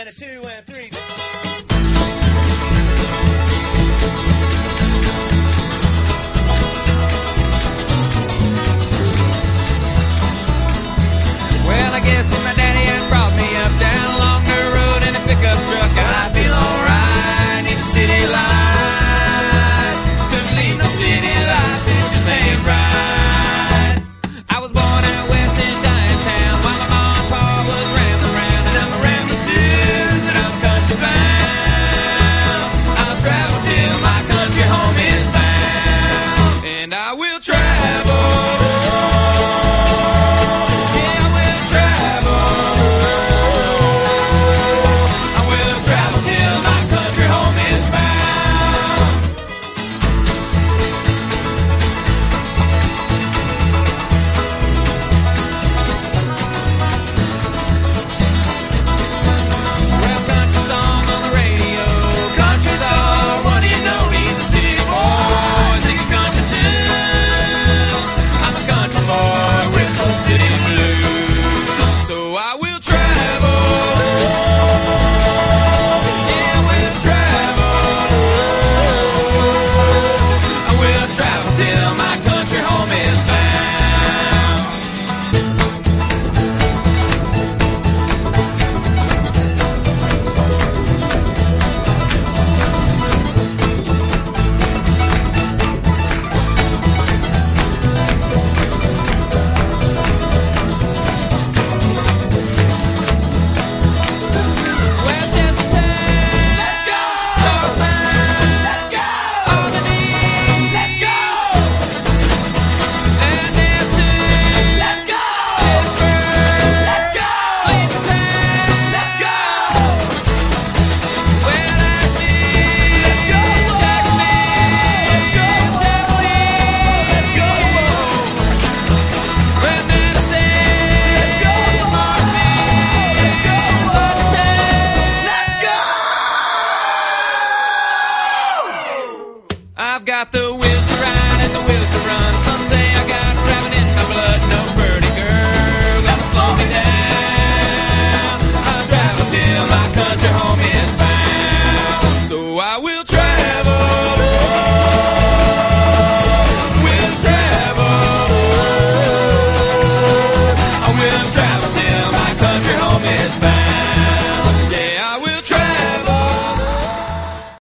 and a two and three. Well, I guess in my I've got the wheels to ride and the wheels to run. Some say I got rabbit in my blood. No birdie girl, gonna slow me down. I'll travel till my country home is bound. So I will travel. Travel till my country home is back.